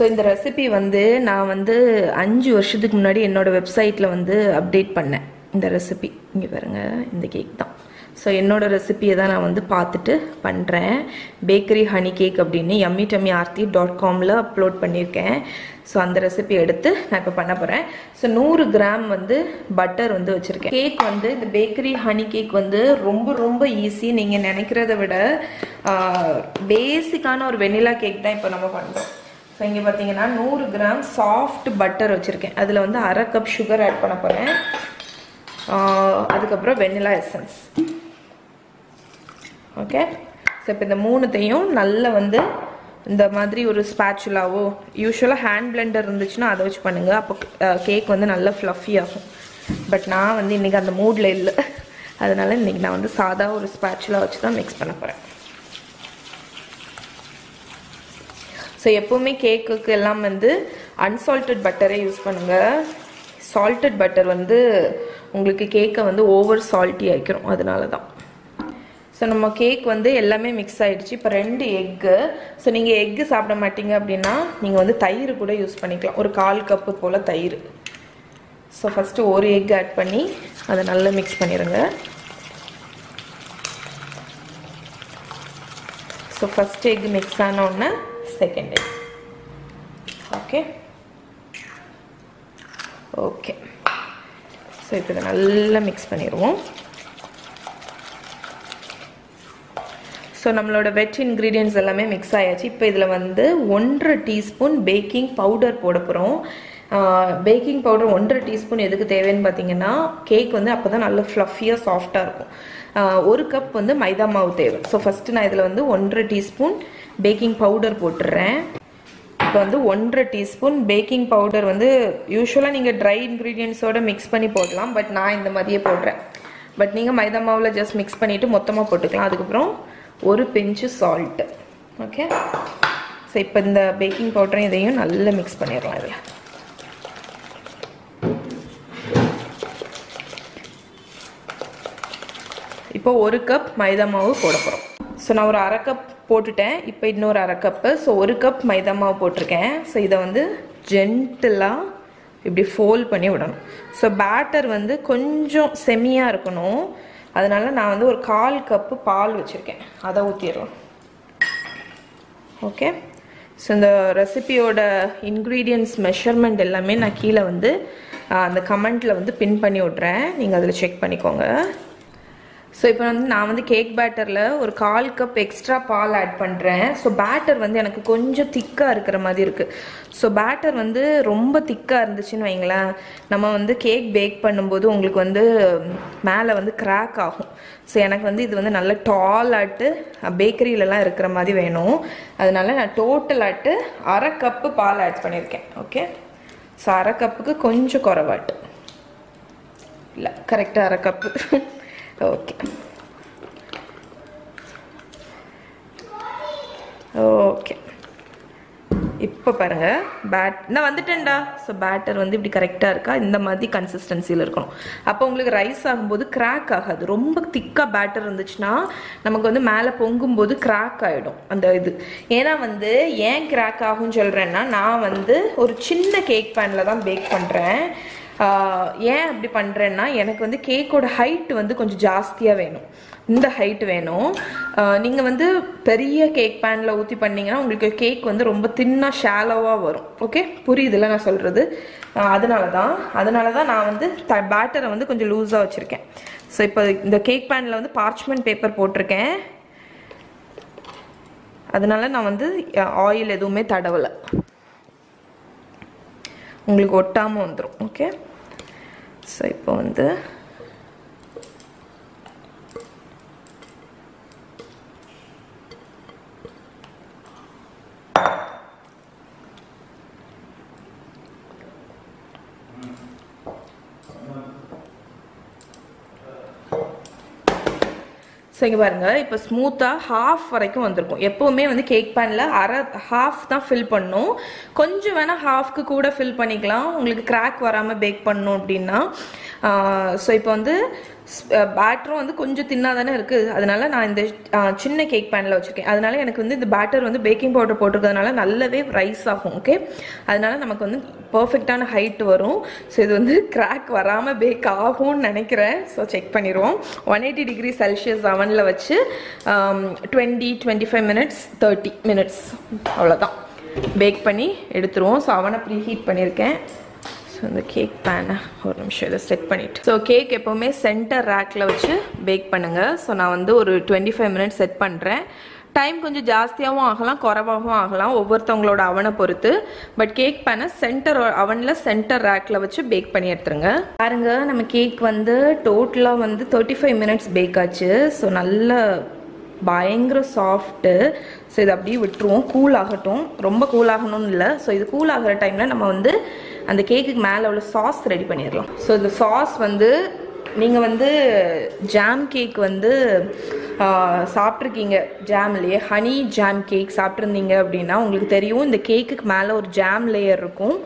So இந்த recipe வந்து நான் வந்து அஞ்சு வருஷத்துக்கு முன்னாடி என்னோட வெப்சைட்டில் வந்து அப்டேட் பண்ணேன். இந்த ரெசிபி இங்கே பாருங்க இந்த கேக் தான். ஸோ என்னோட ரெசிபியை தான் நான் வந்து பார்த்துட்டு பண்ணுறேன் பேக்கரி ஹனி கேக் அப்படின்னு எம்மி டம்மி ஆர்த்தி டாட் காமில் அப்லோட் பண்ணியிருக்கேன். ஸோ அந்த ரெசிபி எடுத்து நான் இப்போ பண்ண போகிறேன் ஸோ நூறு கிராம் வந்து பட்டர் வந்து வச்சுருக்கேன். கேக் வந்து இந்த பேக்கரி ஹனி கேக் வந்து ரொம்ப ரொம்ப ஈஸி நீங்கள் நினைக்கிறத விட பேசிக்கான ஒரு வெனிலா கேக் தான் இப்போ நம்ம பண்ணுறோம் ஸோ இங்கே பார்த்தீங்கன்னா நூறு கிராம் சாஃப்ட் பட்டர் வச்சுருக்கேன். அதில் வந்து அரை கப் சுகர் ஆட் பண்ண போகிறேன் அதுக்கப்புறம் வெண்ணிலா எசன்ஸ் ஓகே ஸோ இப்போ இந்த மூணுத்தையும் நல்லா வந்து இந்த மாதிரி ஒரு ஸ்பேச்சுலாவோ யூஸ்வலாக ஹேண்ட் பிளெண்டர் இருந்துச்சுன்னா அதை வச்சு பண்ணுங்கள் அப்போ கேக் வந்து நல்லா ஃப்ளஃபி ஆகும். பட் நான் வந்து இன்றைக்கி அந்த மூடில் இல்லை. அதனால் இன்றைக்கி நான் வந்து சாதா ஒரு ஸ்பேச்சுலா வச்சு தான் மிக்ஸ் பண்ண போகிறேன் ஸோ எப்போவுமே கேக்குக்கு எல்லாம் வந்து அன்சால்டட் பட்டரே யூஸ் பண்ணுங்கள் சால்டட் பட்டர் வந்து உங்களுக்கு கேக்கை வந்து ஓவர் சால்ட்டி ஆகிக்கிறோம் அதனால தான் ஸோ நம்ம கேக் வந்து எல்லாமே மிக்ஸ் ஆகிடுச்சு இப்போ ரெண்டு எக்கு ஸோ நீங்கள் எக்கு சாப்பிட மாட்டீங்க அப்படின்னா நீங்கள் வந்து தயிர் கூட யூஸ் பண்ணிக்கலாம். ஒரு கால் கப்பு போல் தயிர். ஸோ ஃபஸ்ட்டு ஒரு எக் ஆட் பண்ணி அதை நல்லா மிக்ஸ் பண்ணிடுங்க ஸோ ஃபஸ்ட் எக் மிக்ஸ் ஆன second egg okay okay so இப்போ இதை நல்லா மிக்ஸ் பண்ணிடுவோம். ஸோ நம்மளோட வெட் இன்க்ரீடியன்ஸ் எல்லாமே மிக்ஸ் ஆயாச்சு. இப்போ இதில் வந்து ஒன்றரை டீஸ்பூன் பேக்கிங் பவுடர் போட போகிறோம் பேக்கிங் பவுடர் ஒன்றரை டீஸ்பூன் எதுக்கு தேவைன்னு பார்த்தீங்கன்னா கேக் வந்து அப்போ தான் நல்லா ஃப்ளஃபியாக சாஃப்டாக இருக்கும். ஒரு கப் வந்து மைதா மாவு தேவை. ஸோ ஃபஸ்ட்டு நான் இதில் வந்து ஒன்றரை டீஸ்பூன் பேக்கிங் பவுடர் போட்டுடுறேன் இப்போ வந்து ஒன்றரை டீஸ்பூன் பேக்கிங் பவுடர் வந்து யூஸ்வலாக நீங்கள் ட்ரை இன்க்ரீடியன்ஸோட மிக்ஸ் பண்ணி போடலாம். பட் நான் இந்த மாதிரியே போடுறேன். பட் நீங்கள் மைதா மாவில் ஜஸ்ட் மிக்ஸ் பண்ணிவிட்டு மொத்தமாக போட்டுக்கலாம். அதுக்கப்புறம் ஒரு பிஞ்சு சால்ட்டு ஓகே ஸோ இப்போ இந்த பேக்கிங் பவுடரும் இதையும் நல்லா மிக்ஸ் பண்ணிடலாம் இதில். இப்போ ஒரு கப் மைதா மாவு போட போகிறோம் ஸோ நான் ஒரு அரை கப் போட்டுட்டேன். இப்போ இன்னொரு அரை கப்பு ஸோ ஒரு கப் மைதா மாவு போட்டிருக்கேன். ஸோ இதை வந்து ஜென்டிலாக இப்படி ஃபோல்ட் பண்ணி விடணும். ஸோ பேட்டர் வந்து கொஞ்சம் செமியாக இருக்கணும். அதனால நான் வந்து ஒரு கால் கப்பு பால் வச்சுருக்கேன். அதை ஊற்றிடுறோம் ஓகே ஸோ இந்த ரெசிபியோட இன்க்ரீடியன்ஸ் மெஷர்மெண்ட் எல்லாமே நான் கீழே வந்து அந்த கமெண்ட்டில் வந்து பின் பண்ணி விட்றேன் நீங்கள் அதில் செக் பண்ணிக்கோங்க. ஸோ இப்போ வந்து நான் வந்து கேக் பேட்டரில் ஒரு கால் கப் எக்ஸ்ட்ரா பால் ஆட் பண்ணுறேன் ஸோ பேட்டர் வந்து எனக்கு கொஞ்சம் திக்காக இருக்கிற மாதிரி இருக்குது ஸோ பேட்டர் வந்து ரொம்ப திக்காக இருந்துச்சுன்னு வைங்களேன். நம்ம வந்து கேக் பேக் பண்ணும்போது உங்களுக்கு வந்து மேலே வந்து கிராக் ஆகும். ஸோ எனக்கு வந்து இது வந்து நல்ல டால் ஆட்டு பேக்கரியிலலாம் இருக்கிற மாதிரி வேணும். அதனால நான் டோட்டல் ஆட்டு அரை கப்பு பால் ஆட் பண்ணியிருக்கேன். ஓகே ஸோ அரை கப்புக்கு கொஞ்சம் குறவாட்டு. இல்லை கரெக்டாக அரை கப்பு ஓகே. ஓகே. இப்போ பாருங்க பேட் நான் வந்துட்டேன்டா. ஸோ பேட்டர் வந்து இப்படி கரெக்டாக இருக்கா? இந்த மாதிரி கன்சிஸ்டன்சியில் இருக்கணும். அப்போ உங்களுக்கு ரைஸ் ஆகும்போது கிராக் ஆகாது. ரொம்ப திக்காக பேட்டர் இருந்துச்சுன்னா நமக்கு வந்து மேலே பொங்கும்போது கிராக் ஆகிடும் அந்த இது. ஏன்னா வந்து ஏன் கிராக் ஆகும்னு சொல்கிறேன்னா நான் வந்து ஒரு சின்ன கேக் பேனில் தான் பேக் பண்ணுறேன் ஏன் அப்படி பண்ணுறேன்னா எனக்கு வந்து கேக்கோட ஹைட் வந்து கொஞ்சம் ஜாஸ்தியாக வேணும். இந்த ஹைட் வேணும். நீங்கள் வந்து பெரிய கேக் பேனில் ஊற்றி பண்ணிங்கன்னா உங்களுக்கு கேக் வந்து ரொம்ப தின்னாக ஷாலோவாக வரும். ஓகே புரியுதுல நான் சொல்கிறது அதனால தான் அதனால தான் நான் வந்து த பேட்டரை வந்து கொஞ்சம் லூஸாக வச்சுருக்கேன். ஸோ இப்போ இந்த கேக் பேனில் வந்து பார்ச்மெண்ட் பேப்பர் போட்டிருக்கேன். அதனால நான் வந்து ஆயில் எதுவுமே தடவலை. உங்களுக்கு ஒட்டாமல் வந்துடும் ஓகே ஸோ இப்போ வந்து ஸோ இங்கே பாருங்கள் இப்போ ஸ்மூத்தாக ஹாஃப் வரைக்கும் வந்திருக்கும். எப்போவுமே வந்து கேக் பேனில் அரை ஹாஃப் தான் ஃபில் பண்ணும். கொஞ்சம் வேணால் ஹாஃப்க்கு கூட ஃபில் பண்ணிக்கலாம். உங்களுக்கு கிராக் வராமல் பேக் பண்ணணும் அப்படின்னா. ஸோ இப்போ வந்து பேட்டரும் வந்து கொஞ்சம் தின்னா தானே இருக்குது அதனால நான் இந்த சின்ன கேக் பேனில் வச்சுருக்கேன். அதனால எனக்கு வந்து இந்த பேட்டர் வந்து பேக்கிங் பவுடர் போட்டிருக்கிறதுனால நல்லாவே ரைஸ் ஆகும் ஓகே அதனால நமக்கு வந்து பர்ஃபெக்டான ஹைட் வரும். ஸோ இது வந்து கிராக் வராமல் பேக் ஆகும்னு நினைக்கிறேன். ஸோ செக் பண்ணிடுவோம். ஒன் எயிட்டி டிகிரி செல்சியஸ் அவனில் வச்சு twenty twenty five minutes thirty minutes அவ்வளோதான் பேக் பண்ணி எடுத்துருவோம். ஸோ அவனை ப்ரீ ஹீட் பண்ணியிருக்கேன். ஸோ இந்த கேக் பேனை ஒரு நிமிஷம் இதை செட் பண்ணிவிட்டு ஸோ கேக் எப்போவுமே சென்டர் ரேக்கில் வச்சு பேக் பண்ணுங்கள் ஸோ நான் வந்து ஒரு டுவெண்ட்டி ஃபைவ் மினிட்ஸ் செட் பண்ணுறேன் டைம் கொஞ்சம் ஜாஸ்தியாகவும் ஆகலாம் குறைவாகவும் ஆகலாம் ஒவ்வொருத்தவங்களோட அவனை பொறுத்து. பட் கேக் பேனை சென்டர் அவனில் சென்டர் ரேக்கில் வச்சு பேக் பண்ணி எடுத்துருங்க. பாருங்க நம்ம கேக் வந்து டோட்டலாக வந்து தேர்ட்டி ஃபைவ் மினிட்ஸ் பேக் ஆச்சு. ஸோ நல்ல பயங்கர சாஃப்ட்டு ஸோ இது அப்படியே விட்டுருவோம். கூல் ஆகட்டும். ரொம்ப கூல் ஆகணும்னு இல்லை. ஸோ இது கூல் ஆகிற டைமில் நம்ம வந்து அந்த கேக்குக்கு மேலே உள்ள சாஸ் ரெடி பண்ணிடலாம். ஸோ இந்த சாஸ் வந்து நீங்கள் வந்து ஜாம் கேக் வந்து சாப்பிட்ருக்கீங்க ஜாம்லேயே ஹனி ஜாம் கேக் சாப்பிட்ருந்தீங்க அப்படின்னா உங்களுக்கு தெரியும் இந்த கேக்குக்கு மேலே ஒரு ஜாம் லேயர் இருக்கும்.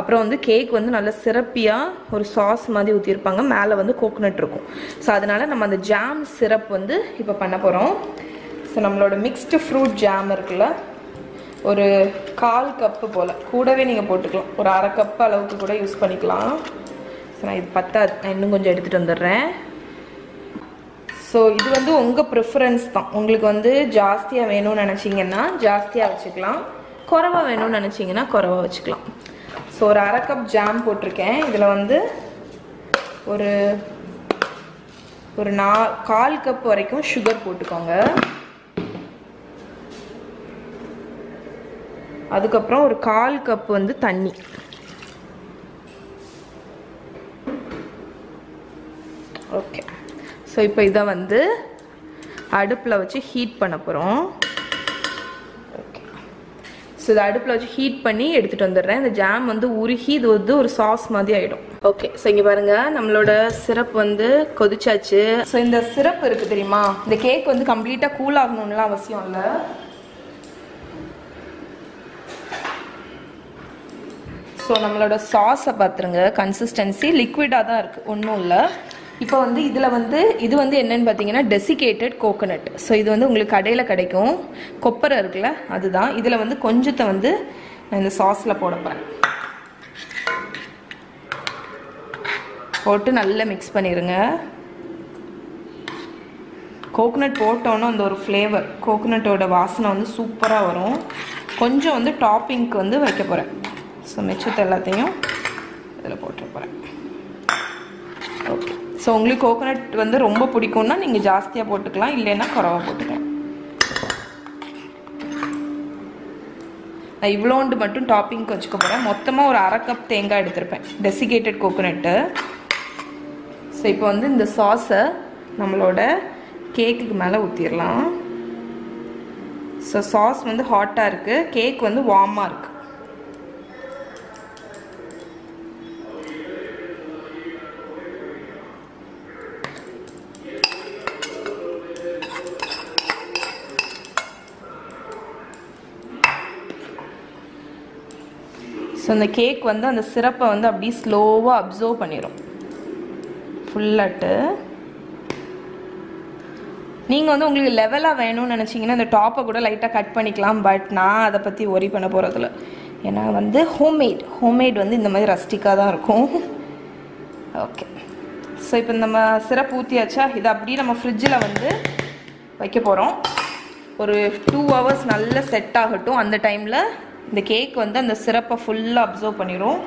அப்புறம் வந்து கேக் வந்து நல்லா சிறப்பியாக ஒரு சாஸ் மாதிரி ஊற்றிருப்பாங்க மேலே வந்து கோகோனட் இருக்கும். ஸோ அதனால் நம்ம அந்த ஜாம் சிரப் வந்து இப்போ பண்ண போகிறோம் ஸோ நம்மளோட மிக்ஸ்டு ஃப்ரூட் ஜாம் இருக்குல்ல ஒரு கால் கப்பு போல். கூடவே நீங்கள் போட்டுக்கலாம். ஒரு அரை கப் அளவுக்கு கூட யூஸ் பண்ணிக்கலாம். ஸோ நான் இது பத்தாது. நான் இன்னும் கொஞ்சம் எடுத்துகிட்டு வந்துடுறேன். ஸோ இது வந்து உங்கள் ப்ரிஃபரன்ஸ் தான். உங்களுக்கு வந்து ஜாஸ்தியாக வேணும்னு நினச்சிங்கன்னா ஜாஸ்தியாக வச்சுக்கலாம். குறவா வேணும்னு நினச்சிங்கன்னா குறவா வச்சுக்கலாம். ஸோ ஒரு அரை கப் ஜாம் போட்டிருக்கேன். இதில் வந்து ஒரு ஒரு நா கால் கப் வரைக்கும் சுகர் போட்டுக்கோங்க. அதுக்கப்புறம் ஒரு கால் கப் வந்து தண்ணி. ஓகே ஸோ இப்போ இதை வந்து அடுப்பில் வச்சு ஹீட் பண்ண போகிறோம் ஓகே ஸோ இதை அடுப்பில் வச்சு ஹீட் பண்ணி எடுத்துகிட்டு வந்துடுறேன். இந்த ஜாம் வந்து உருகி இது வந்து ஒரு சாஸ் மாதிரி ஆகிடும் ஓகே ஸோ இங்கே பாருங்கள் நம்மளோட சிரப் வந்து கொதிச்சாச்சு. ஸோ இந்த சிரப் இருக்குது தெரியுமா? இந்த கேக் வந்து கம்ப்ளீட்டாக கூல் ஆகணும்லாம் அவசியம் இல்லை. ஸோ நம்மளோட சாஸை பார்த்துருங்க கன்சிஸ்டன்சி லிக்விடாக தான் இருக்குது ஒன்றும் இல்லை. இப்போ வந்து இதில் வந்து இது வந்து என்னென்னு பார்த்தீங்கன்னா டெசிகேட்டட் கோகோனட் ஸோ இது வந்து உங்களுக்கு கடையில் கிடைக்கும். கொப்பரை இருக்குல்ல அதுதான். இதில் வந்து கொஞ்சத்தை வந்து நான் இந்த சாஸில் போட போகிறேன் போட்டு நல்லா மிக்ஸ் பண்ணிடுங்க கோகோனட் போட்டோன்னே அந்த ஒரு ஃப்ளேவர் கோகோனட்டோட வாசனை வந்து சூப்பராக வரும். கொஞ்சம் வந்து டாப்பிங்க்கு வந்து வைக்க போகிறேன் ஸோ மிச்சத்தை எல்லாத்தையும் இதில் போட்டுற போகிறேன் ஓகே ஸோ உங்களுக்கு கோகோனட் வந்து ரொம்ப பிடிக்கும்னா நீங்கள் ஜாஸ்தியாக போட்டுக்கலாம் இல்லைன்னா குறவாக போட்டுக்கலாம். நான் இவ்வளோண்டு மட்டும் டாப்பிங்க்கு வச்சுக்க போகிறேன் மொத்தமாக ஒரு அரை கப் தேங்காய் எடுத்திருப்பேன். டெசிகேட்டட் கோகோனட்டு ஸோ இப்போ வந்து இந்த சாஸை நம்மளோட கேக்குக்கு மேலே ஊற்றிடலாம் ஸோ சாஸ் வந்து ஹாட்டாக இருக்குது கேக் வந்து வார்மாக இருக்குது ஸோ அந்த கேக் வந்து அந்த சிரப்பை வந்து அப்படியே ஸ்லோவாக அப்சர்வ் பண்ணிடும் ஃபுல்லாட்டு நீங்கள் வந்து உங்களுக்கு லெவலாக வேணும்னு நினச்சிங்கன்னா இந்த டாப்பை கூட லைட்டாக கட் பண்ணிக்கலாம். பட் நான் அதை பற்றி ஒரி பண்ண போகிறதில்ல ஏன்னா வந்து ஹோம்மேட் ஹோம்மேட் வந்து இந்த மாதிரி ரஸ்டிக்காக தான் இருக்கும். ஓகே ஸோ இப்போ நம்ம சிரப் ஊற்றியாச்சா இதை அப்படியே நம்ம ஃப்ரிட்ஜில் வந்து வைக்க போகிறோம் ஒரு டூ ஹவர்ஸ் நல்லா செட் ஆகட்டும். அந்த டைமில் இந்த கேக் வந்து அந்த சிரப்பை ஃபுல்லாக அப்சர்வ் பண்ணிடும்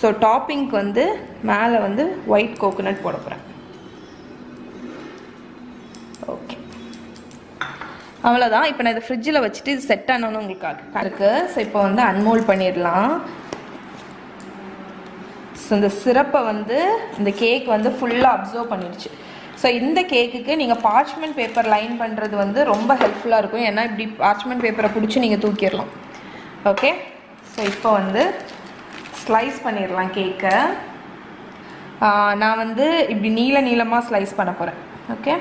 ஸோ டாப்பிங்க்கு வந்து மேலே வந்து ஒயிட் கோகோனட் போட போகிறேன் ஓகே அவ்வளோதான் இப்போ நான் இதை ஃப்ரிட்ஜில் வச்சுட்டு இது செட் ஆனோன்னு உங்களுக்கு இருக்கு. ஸோ இப்போ வந்து அன்மோல் பண்ணிடலாம். ஸோ இந்த சிரப்பை வந்து இந்த கேக் வந்து ஃபுல்லாக அப்சர்வ் பண்ணிடுச்சு. ஸோ இந்த கேக்குக்கு நீங்கள் பார்ச்மெண்ட் பேப்பர் லைன் பண்ணுறது வந்து ரொம்ப ஹெல்ப்ஃபுல்லாக இருக்கும். ஏன்னா இப்படி பார்ச்மெண்ட் பேப்பரை பிடிச்சி நீங்கள் தூக்கிடலாம். ஓகே ஸோ இப்போ வந்து ஸ்லைஸ் பண்ணிடலாம் கேக்கை நான் வந்து இப்படி நீள நீளமாக ஸ்லைஸ் பண்ண போகிறேன் ஓகே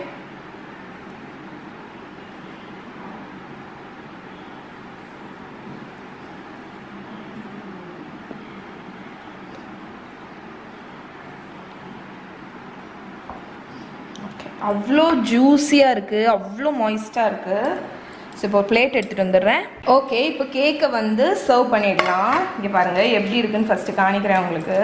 அவ்வளோ ஜூஸியாக இருக்குது அவ்வளோ மாய்ஸ்டாக இருக்குது ஸோ இப்போ பிளேட் எடுத்துகிட்டு வந்துடுறேன். ஓகே இப்போ கேக்கை வந்து சர்வ் பண்ணிடலாம். இங்கே பாருங்கள் எப்படி இருக்குன்னு ஃபஸ்ட்டு காணிக்கிறேன் உங்களுக்கு.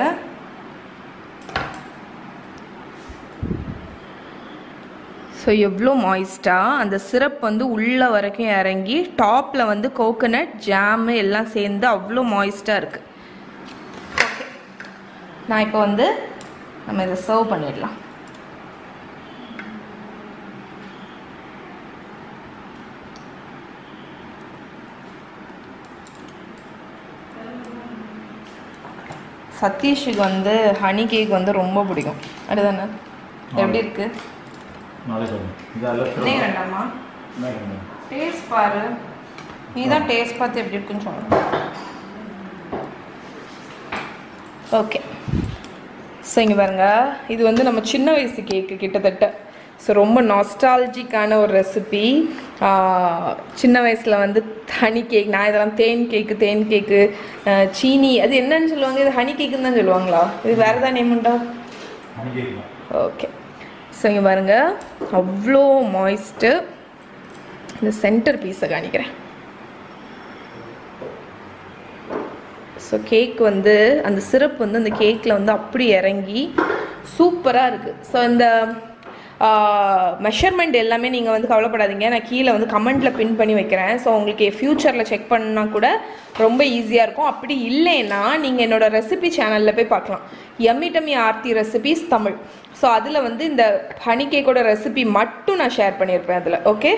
ஸோ எவ்வளோ மாய்ஸ்டாக அந்த சிரப் வந்து உள்ள வரைக்கும் இறங்கி டாப்பில் வந்து கோகோனட் ஜாமு எல்லாம் சேர்ந்து அவ்வளோ மாய்ஸ்டாக இருக்குது ஓகே நான் இப்போ வந்து நம்ம இதை சர்வ் பண்ணிடலாம். சதீஷுக்கு வந்து ஹனி கேக் வந்து ரொம்ப பிடிக்கும். அதுதானே எப்படி இருக்கு? வேண்டாமா? டேஸ்ட் பாரு. நீ தான் டேஸ்ட் பார்த்து எப்படி இருக்குன்னு சொல்லு. ஓகே. ஸோ இங்கே பாருங்க. இது வந்து நம்ம சின்ன வயசு கேக்கு கிட்டத்தட்ட. ஸோ ரொம்ப நாஸ்டாலஜிக்கான ஒரு ரெசிபி சின்ன வயசில் வந்து ஹனி கேக் நான் இதெல்லாம் தேன் கேக்கு தேன் கேக்கு சீனி அது என்னன்னு சொல்லுவாங்க? இது ஹனி கேக்குன்னு தான் சொல்லுவாங்களா? இது வேறு தான் நேம் உண்டா? ஓகே ஸோ இங்கே பாருங்க. அவ்வளோ மாய்ஸ்ட்டு இந்த சென்டர் பீஸை காணிக்கிறேன் ஸோ கேக் வந்து அந்த சிரப் வந்து அந்த கேக்கில் வந்து அப்படி இறங்கி சூப்பராக இருக்குது ஸோ இந்த மெஷர்மெண்ட் எல்லாமே நீங்கள் வந்து கவலைப்படாதீங்க. நான் கீழே வந்து கமெண்ட்டில் பின் பண்ணி வைக்கிறேன். ஸோ உங்களுக்கு ஃப்யூச்சரில் செக் பண்ணால் கூட ரொம்ப ஈஸியாக இருக்கும். அப்படி இல்லைன்னா நீங்கள் என்னோடய ரெசிபி சேனலில் போய் பார்க்கலாம். Yummy Aarthi recipes Tamil. So அதில் வந்து இந்த ஹனி கேக்கோட ரெசிபி மட்டும் நான் ஷேர் பண்ணியிருப்பேன் அதில். ஓகே